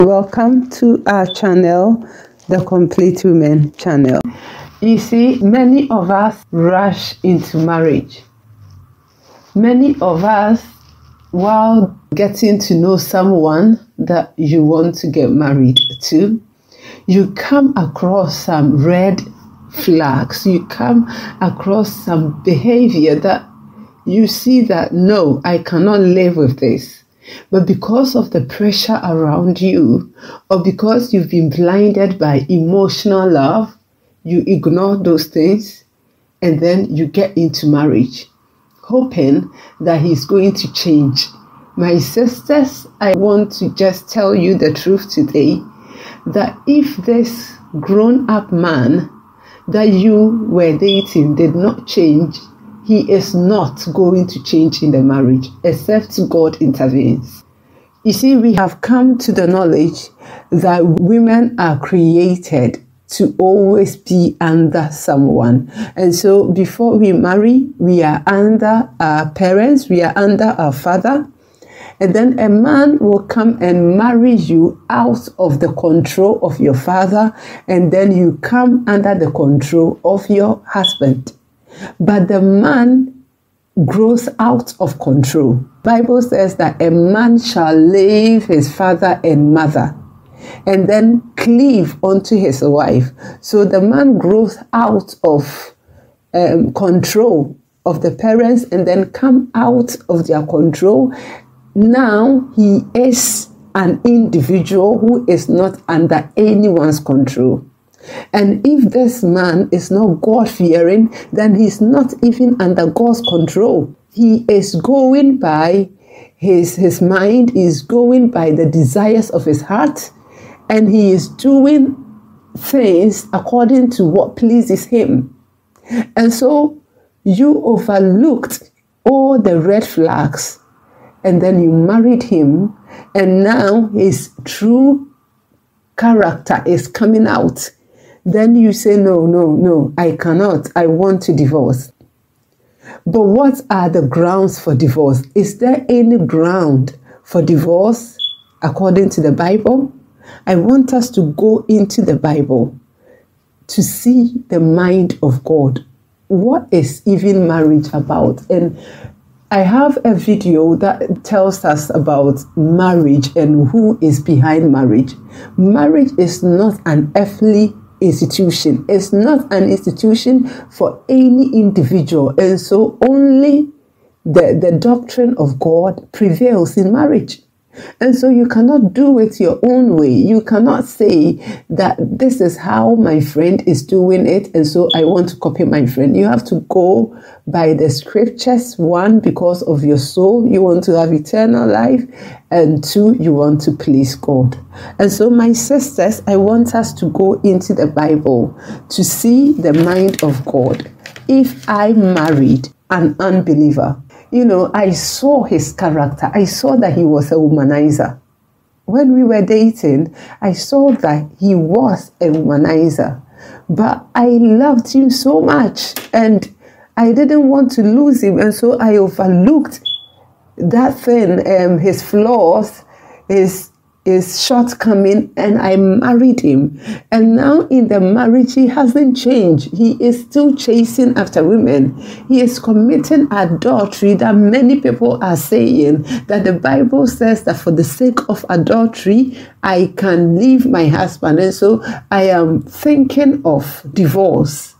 Welcome to our channel, the Complete Women channel. You see, many of us rush into marriage. Many of us, while getting to know someone that you want to get married to, you come across some red flags. You come across some behavior that you see that no, I cannot live with this but because of the pressure around you, or because you've been blinded by emotional love, you ignore those things and then you get into marriage, hoping that he's going to change. My sisters, I want to just tell you the truth today that if this grown up man that you were dating did not change, he is not going to change in the marriage except God intervenes. You see, we have come to the knowledge that women are created to always be under someone. And so before we marry, we are under our parents, we are under our father. And then a man will come and marry you out of the control of your father, and then you come under the control of your husband. But the man grows out of control. Bible says that a man shall leave his father and mother and then cleave unto his wife. So the man grows out of um, control of the parents and then come out of their control. Now he is an individual who is not under anyone's control. And if this man is not God fearing, then he's not even under God's control. He is going by his, his mind, is going by the desires of his heart, and he is doing things according to what pleases him. And so you overlooked all the red flags, and then you married him, and now his true character is coming out then you say, no, no, no, I cannot. I want to divorce. But what are the grounds for divorce? Is there any ground for divorce according to the Bible? I want us to go into the Bible to see the mind of God. What is even marriage about? And I have a video that tells us about marriage and who is behind marriage. Marriage is not an earthly institution. It's not an institution for any individual. And so only the, the doctrine of God prevails in marriage. And so you cannot do it your own way. You cannot say that this is how my friend is doing it, and so I want to copy my friend. You have to go by the scriptures. One, because of your soul, you want to have eternal life, and two, you want to please God. And so, my sisters, I want us to go into the Bible to see the mind of God. If I married an unbeliever, you know, I saw his character. I saw that he was a womanizer. When we were dating, I saw that he was a womanizer. But I loved him so much and I didn't want to lose him. And so I overlooked that thing, um, his flaws, his his shortcoming and I married him. And now in the marriage, he hasn't changed. He is still chasing after women. He is committing adultery that many people are saying that the Bible says that for the sake of adultery, I can leave my husband. And so I am thinking of divorce.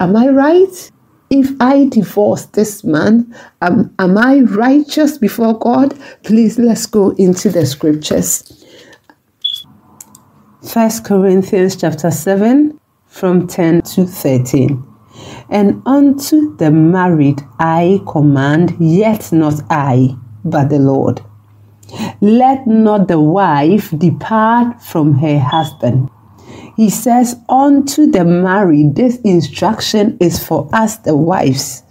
Am I right? If I divorce this man, um, am I righteous before God? Please let's go into the scriptures. First Corinthians chapter 7 from 10 to 13. And unto the married I command, yet not I, but the Lord. Let not the wife depart from her husband he says, Unto the married, this instruction is for us, the wives.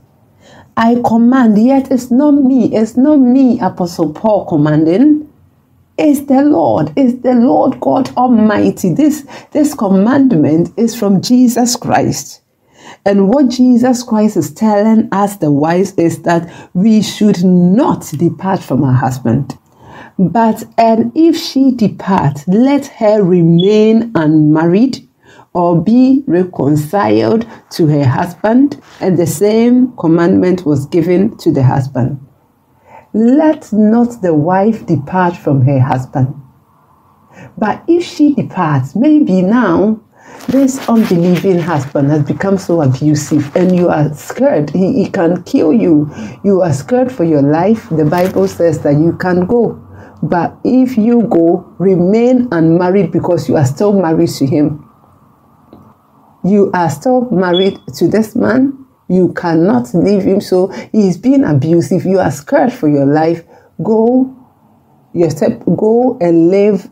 I command, yet it's not me, it's not me, Apostle Paul commanding. It's the Lord, it's the Lord God Almighty. This, this commandment is from Jesus Christ. And what Jesus Christ is telling us, the wives, is that we should not depart from our husband. But and if she depart, let her remain unmarried or be reconciled to her husband. And the same commandment was given to the husband. Let not the wife depart from her husband. But if she departs, maybe now this unbelieving husband has become so abusive and you are scared. He, he can kill you. You are scared for your life. The Bible says that you can go. But if you go, remain unmarried because you are still married to him. You are still married to this man. You cannot leave him. So he is being abusive. You are scared for your life. Go your step go and live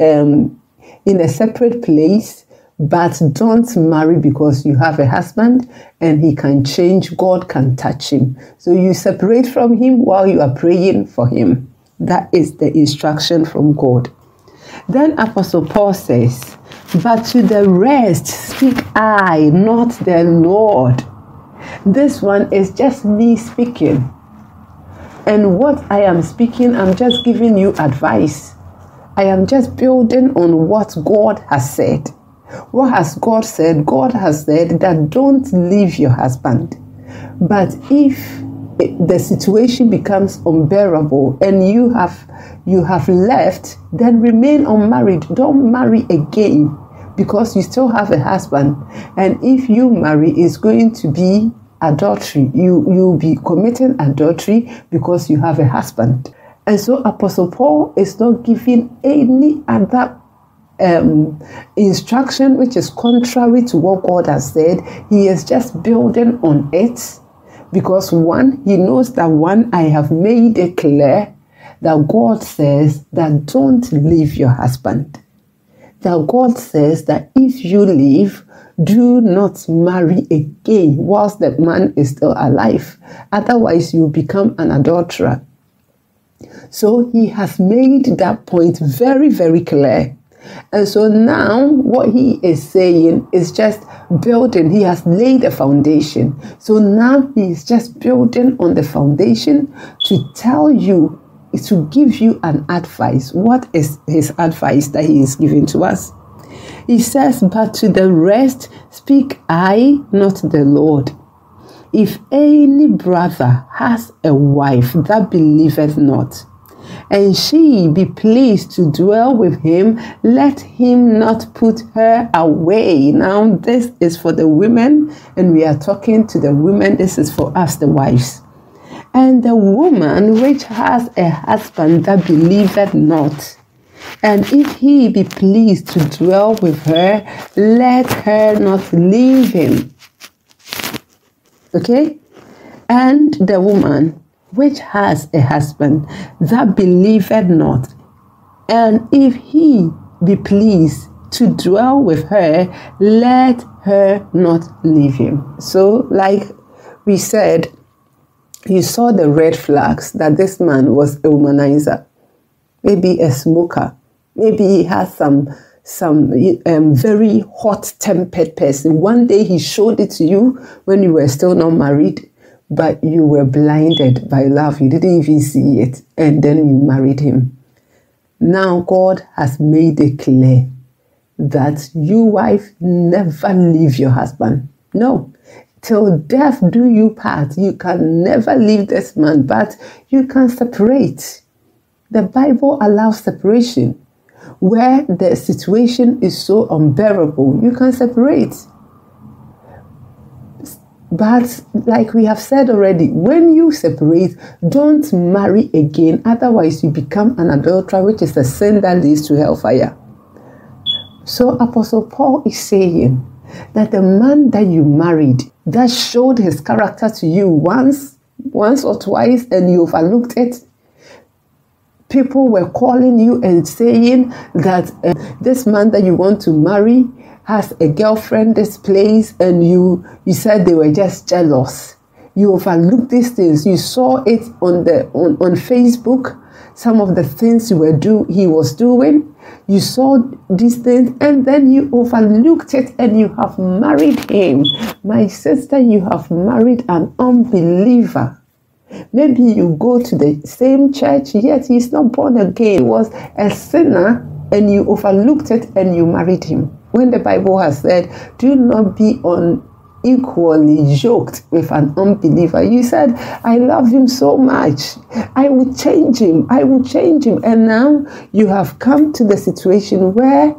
um, in a separate place but don't marry because you have a husband and he can change, God can touch him. So you separate from him while you are praying for him. That is the instruction from God. Then Apostle Paul says, But to the rest speak I, not the Lord. This one is just me speaking. And what I am speaking, I'm just giving you advice. I am just building on what God has said. What has God said? God has said that don't leave your husband. But if the situation becomes unbearable and you have you have left, then remain unmarried. Don't marry again because you still have a husband. And if you marry, it's going to be adultery. You you'll be committing adultery because you have a husband. And so Apostle Paul is not giving any other um, instruction which is contrary to what God has said. He is just building on it because one, he knows that one, I have made it clear that God says that don't leave your husband. That God says that if you leave, do not marry again whilst the man is still alive. Otherwise, you become an adulterer. So he has made that point very, very clear. And so now what he is saying is just building. He has laid a foundation. So now he's just building on the foundation to tell you, to give you an advice. What is his advice that he is giving to us? He says, But to the rest speak I, not the Lord. If any brother has a wife that believeth not, and she be pleased to dwell with him, let him not put her away. Now, this is for the women, and we are talking to the women. This is for us, the wives. And the woman which has a husband that believeth not, and if he be pleased to dwell with her, let her not leave him. Okay? And the woman which has a husband that believeth not, and if he be pleased to dwell with her, let her not leave him. So, like we said, you saw the red flags that this man was a womanizer, maybe a smoker, maybe he has some some um, very hot tempered person. One day he showed it to you when you were still not married but you were blinded by love. You didn't even see it. And then you married him. Now God has made it clear that you, wife, never leave your husband. No. Till death do you part. You can never leave this man, but you can separate. The Bible allows separation. Where the situation is so unbearable, you can separate. But like we have said already, when you separate, don't marry again. Otherwise, you become an adulterer, which is a sin that leads to hellfire. So Apostle Paul is saying that the man that you married, that showed his character to you once, once or twice, and you overlooked it, people were calling you and saying that uh, this man that you want to marry has a girlfriend this place and you you said they were just jealous. You overlooked these things. You saw it on the on, on facebook some of the things you were do he was doing. You saw these things and then you overlooked it and you have married him. My sister you have married an unbeliever Maybe you go to the same church, yet he's not born again. He was a sinner and you overlooked it and you married him. When the Bible has said, do not be unequally yoked with an unbeliever. You said, I love him so much. I will change him. I will change him. And now you have come to the situation where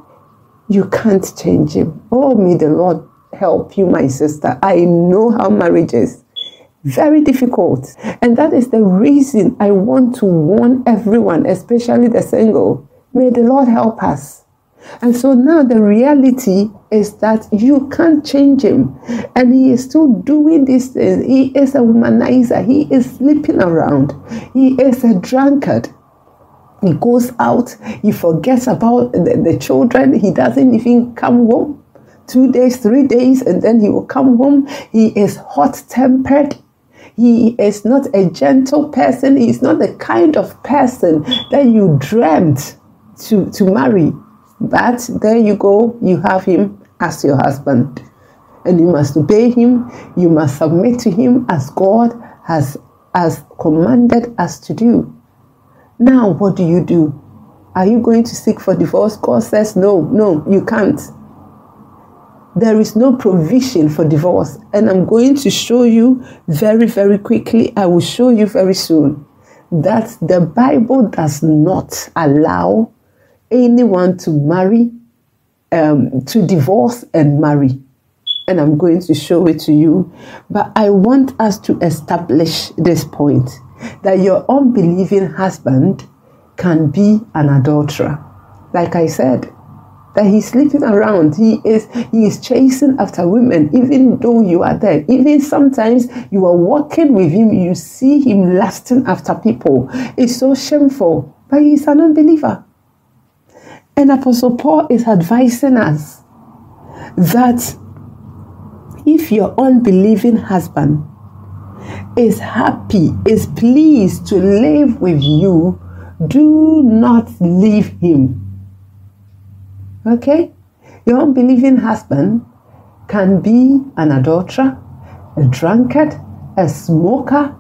you can't change him. Oh, may the Lord help you, my sister. I know how marriage is. Very difficult. And that is the reason I want to warn everyone, especially the single. May the Lord help us. And so now the reality is that you can't change him. And he is still doing these things. He is a womanizer. He is sleeping around. He is a drunkard. He goes out. He forgets about the, the children. He doesn't even come home. Two days, three days, and then he will come home. He is hot tempered. He is not a gentle person. He is not the kind of person that you dreamt to, to marry. But there you go, you have him as your husband. And you must obey him, you must submit to him as God has, has commanded us to do. Now, what do you do? Are you going to seek for divorce? God says, no, no, you can't there is no provision for divorce. And I'm going to show you very, very quickly. I will show you very soon that the Bible does not allow anyone to marry, um, to divorce and marry. And I'm going to show it to you. But I want us to establish this point that your unbelieving husband can be an adulterer. Like I said, that he's sleeping around. He is he is chasing after women, even though you are there. Even sometimes you are walking with him, you see him lusting after people. It's so shameful, but he's an unbeliever. And Apostle Paul is advising us that if your unbelieving husband is happy, is pleased to live with you, do not leave him Okay? Your unbelieving husband can be an adulterer, a drunkard, a smoker,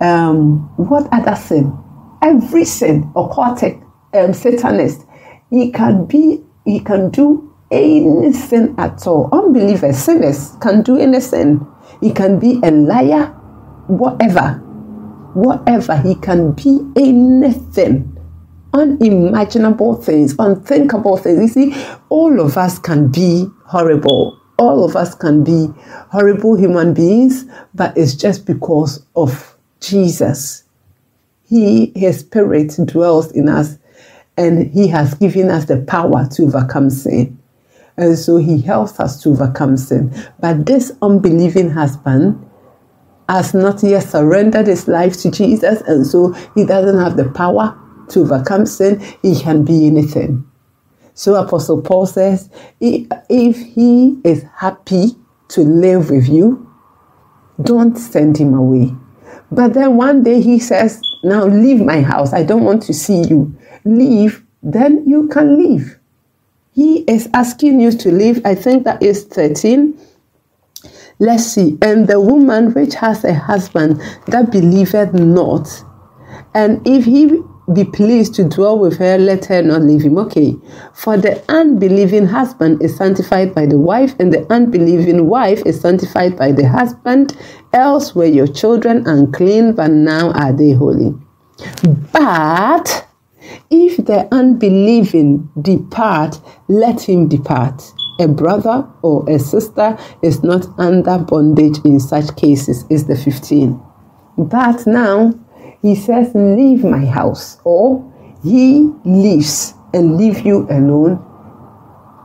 um, what other sin? Every sin, occultic, um, satanist. He can be, he can do any sin at all. Unbelievers, sinners can do anything. He can be a liar, whatever. Whatever. He can be anything unimaginable things, unthinkable things. You see, all of us can be horrible. All of us can be horrible human beings, but it's just because of Jesus. He, His Spirit dwells in us, and He has given us the power to overcome sin. And so He helps us to overcome sin. But this unbelieving husband has not yet surrendered his life to Jesus, and so he doesn't have the power to overcome sin, he can be anything. So Apostle Paul says, if he is happy to live with you, don't send him away. But then one day he says, now leave my house. I don't want to see you. Leave, then you can leave. He is asking you to leave. I think that is 13. Let's see. And the woman which has a husband that believeth not, and if he be pleased to dwell with her, let her not leave him. Okay. For the unbelieving husband is sanctified by the wife, and the unbelieving wife is sanctified by the husband. Else were your children unclean, but now are they holy. But if the unbelieving depart, let him depart. A brother or a sister is not under bondage in such cases, is the 15. But now, he says, Leave my house, or he leaves and leave you alone.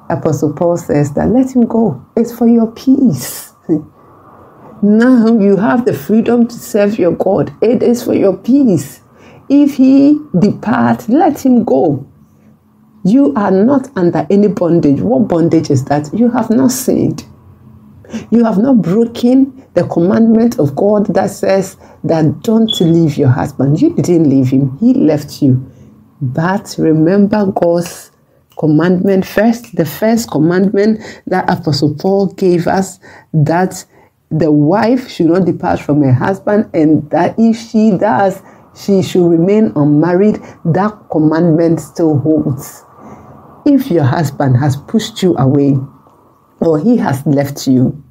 Apostle Paul says that let him go. It's for your peace. now you have the freedom to serve your God. It is for your peace. If he depart, let him go. You are not under any bondage. What bondage is that? You have not sinned. You have not broken the commandment of God that says that don't leave your husband. You didn't leave him, he left you. But remember God's commandment first, the first commandment that Apostle Paul gave us that the wife should not depart from her husband, and that if she does, she should remain unmarried. That commandment still holds. If your husband has pushed you away or he has left you,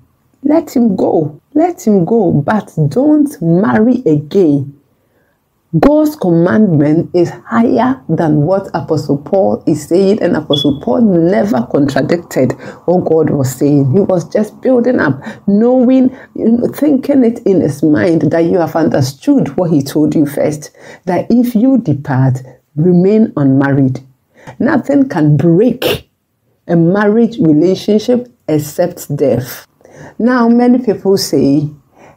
let him go. Let him go, but don't marry again God's commandment is higher than what Apostle Paul is saying, and Apostle Paul never contradicted what God was saying. He was just building up, knowing, thinking it in his mind that you have understood what he told you first. That if you depart, remain unmarried. Nothing can break a marriage relationship except death. Now, many people say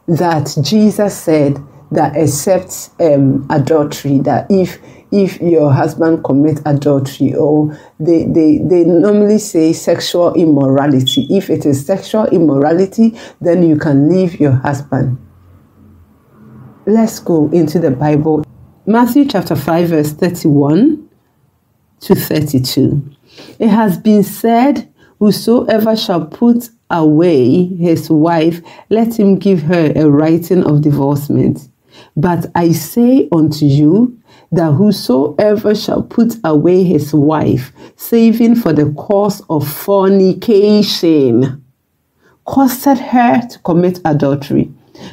that Jesus said, that accepts um, adultery, that if if your husband commits adultery or they, they, they normally say sexual immorality. If it is sexual immorality, then you can leave your husband. Let's go into the Bible. Matthew chapter 5 verse 31 to 32. It has been said, Whosoever shall put away his wife, let him give her a writing of divorcement. But I say unto you that whosoever shall put away his wife, saving for the cause of fornication, caused her to commit adultery.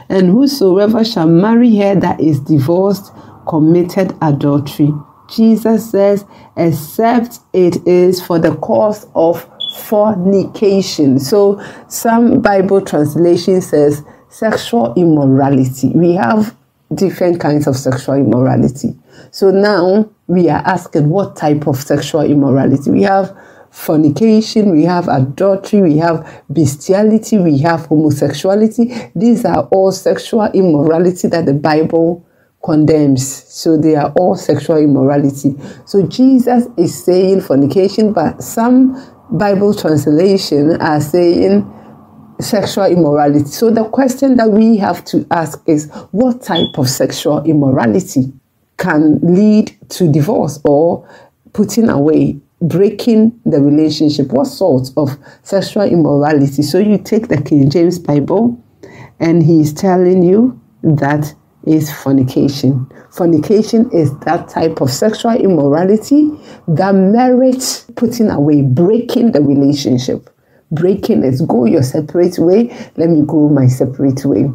And whosoever shall marry her that is divorced, committed adultery. Jesus says, except it is for the cause of fornication. So some Bible translation says sexual immorality. We have different kinds of sexual immorality. So now we are asking what type of sexual immorality? We have fornication, we have adultery, we have bestiality, we have homosexuality. These are all sexual immorality that the Bible condemns. So they are all sexual immorality. So Jesus is saying fornication, but some Bible translation are saying sexual immorality. So the question that we have to ask is what type of sexual immorality can lead to divorce or putting away, breaking the relationship? What sort of sexual immorality? So you take the King James Bible and he's telling you that is fornication. Fornication is that type of sexual immorality that merits putting away, breaking the relationship breaking it. Go your separate way. Let me go my separate way.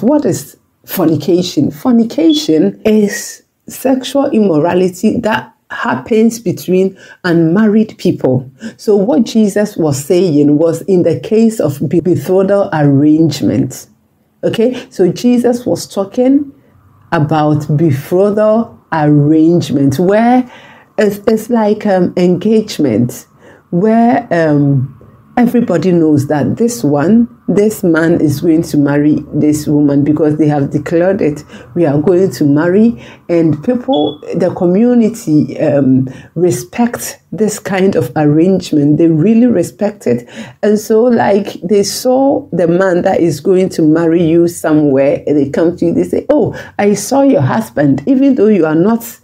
What is fornication? Fornication is sexual immorality that happens between unmarried people. So what Jesus was saying was in the case of betrothal arrangement. Okay, so Jesus was talking about betrothal arrangement where it's, it's like um, engagement where um, everybody knows that this one, this man is going to marry this woman because they have declared it. We are going to marry, and people, the community, um, respect this kind of arrangement. They really respect it, and so like they saw the man that is going to marry you somewhere, and they come to you. They say, "Oh, I saw your husband, even though you are not."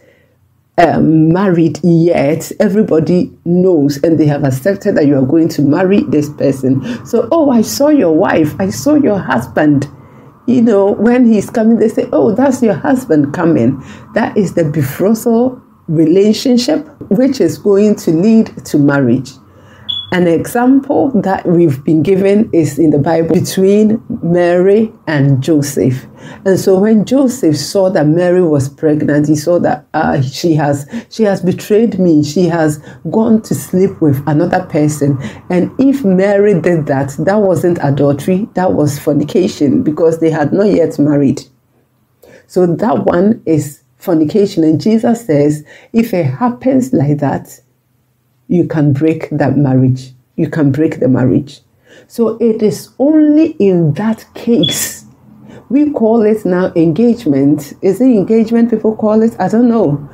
um, married yet, everybody knows and they have accepted that you are going to marry this person. So, oh, I saw your wife, I saw your husband. You know, when he's coming, they say, oh, that's your husband coming. That is the betrothal relationship, which is going to lead to marriage. An example that we've been given is in the Bible between Mary and Joseph. And so when Joseph saw that Mary was pregnant, he saw that uh, she has she has betrayed me. She has gone to sleep with another person. And if Mary did that, that wasn't adultery, that was fornication because they had not yet married. So that one is fornication. And Jesus says, if it happens like that, you can break that marriage. You can break the marriage. So it is only in that case. We call it now engagement. Is it engagement people call it? I don't know.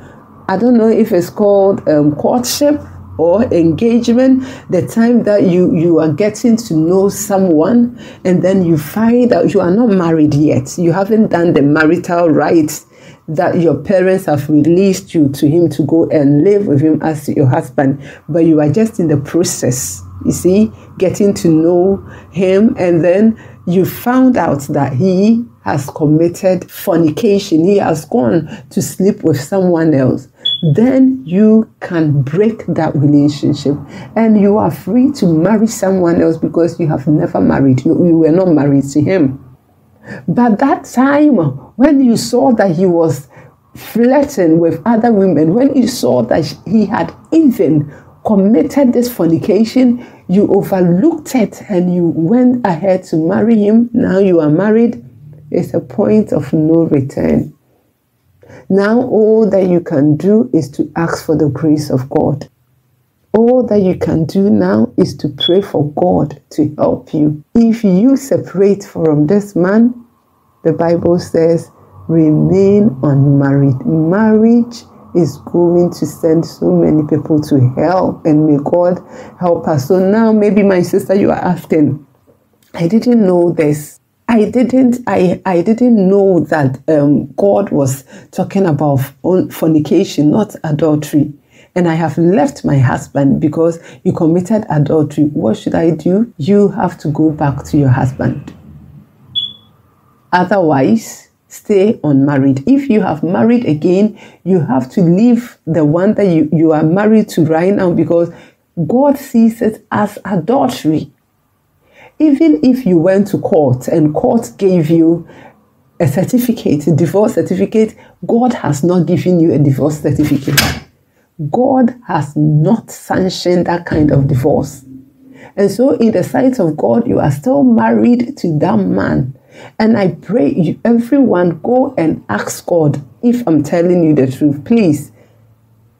I don't know if it's called um, courtship or engagement, the time that you, you are getting to know someone and then you find out you are not married yet. You haven't done the marital rites that your parents have released you to him to go and live with him as your husband, but you are just in the process, you see, getting to know him, and then you found out that he has committed fornication, he has gone to sleep with someone else, then you can break that relationship. And you are free to marry someone else because you have never married, you, you were not married to him. But that time when you saw that he was flirting with other women, when you saw that he had even committed this fornication, you overlooked it and you went ahead to marry him. Now you are married. It's a point of no return. Now, all that you can do is to ask for the grace of God. All that you can do now is to pray for God to help you. If you separate from this man, the Bible says, remain unmarried. Marriage is going to send so many people to hell, and may God help us. So now, maybe my sister, you are asking, I didn't know this. I didn't. I I didn't know that um, God was talking about fornication, not adultery. And I have left my husband because you committed adultery. What should I do? You have to go back to your husband. Otherwise, stay unmarried. If you have married again, you have to leave the one that you, you are married to right now because God sees it as adultery. Even if you went to court and court gave you a certificate, a divorce certificate, God has not given you a divorce certificate. God has not sanctioned that kind of divorce. And so, in the sight of God, you are still married to that man. And I pray you, everyone go and ask God if I'm telling you the truth. Please,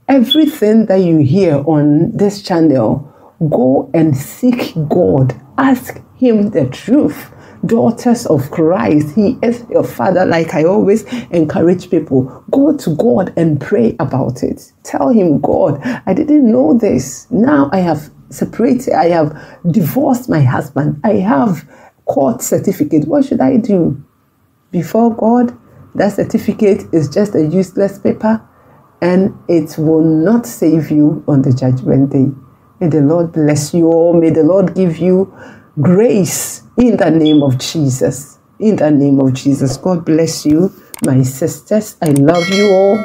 everything that you hear on this channel, go and seek God. Ask Him the truth. Daughters of Christ, He is your Father. Like I always encourage people, go to God and pray about it. Tell Him, God, I didn't know this. Now I have separated, I have divorced my husband. I have court certificate. What should I do? Before God, that certificate is just a useless paper and it will not save you on the judgment day. May the Lord bless you all. May the Lord give you grace in the name of Jesus. In the name of Jesus. God bless you, my sisters. I love you all.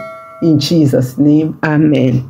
In Jesus' name, Amen.